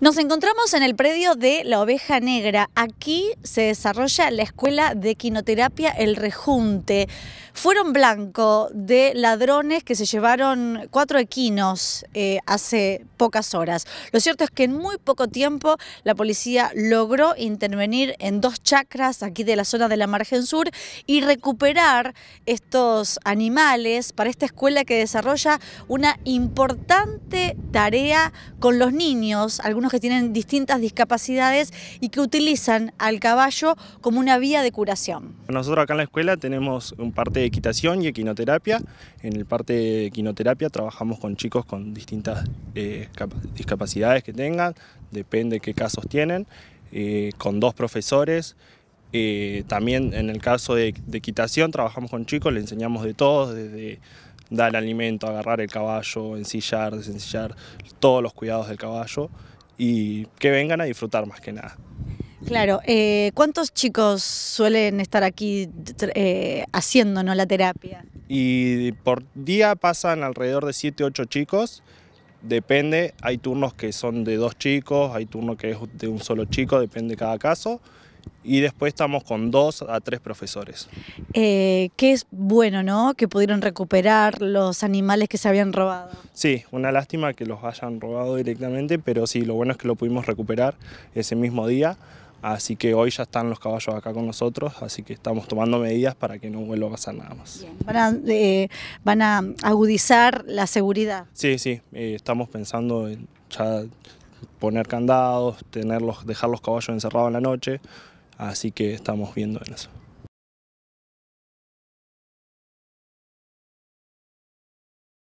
Nos encontramos en el predio de La Oveja Negra. Aquí se desarrolla la Escuela de Quinoterapia El Rejunte. Fueron blanco de ladrones que se llevaron cuatro equinos eh, hace pocas horas. Lo cierto es que en muy poco tiempo la policía logró intervenir en dos chacras aquí de la zona de la margen sur y recuperar estos animales para esta escuela que desarrolla una importante tarea con los niños, que tienen distintas discapacidades y que utilizan al caballo como una vía de curación. Nosotros acá en la escuela tenemos un parte de equitación y equinoterapia. En el parte de equinoterapia trabajamos con chicos con distintas eh, discapacidades que tengan, depende qué casos tienen, eh, con dos profesores. Eh, también en el caso de, de equitación trabajamos con chicos, le enseñamos de todo, desde dar alimento, agarrar el caballo, ensillar, desensillar, todos los cuidados del caballo y que vengan a disfrutar más que nada. Claro, eh, ¿cuántos chicos suelen estar aquí eh, haciendo ¿no, la terapia? Y por día pasan alrededor de 7, 8 chicos, depende, hay turnos que son de dos chicos, hay turnos que es de un solo chico, depende de cada caso y después estamos con dos a tres profesores. Eh, que es bueno, ¿no? Que pudieron recuperar los animales que se habían robado. Sí, una lástima que los hayan robado directamente, pero sí, lo bueno es que lo pudimos recuperar ese mismo día. Así que hoy ya están los caballos acá con nosotros, así que estamos tomando medidas para que no vuelva a pasar nada más. ¿Van, a, eh, ¿Van, a, agudizar la seguridad? Sí, sí, eh, estamos pensando en ya poner candados, tenerlos, dejar los caballos encerrados en la noche, así que estamos viendo en eso.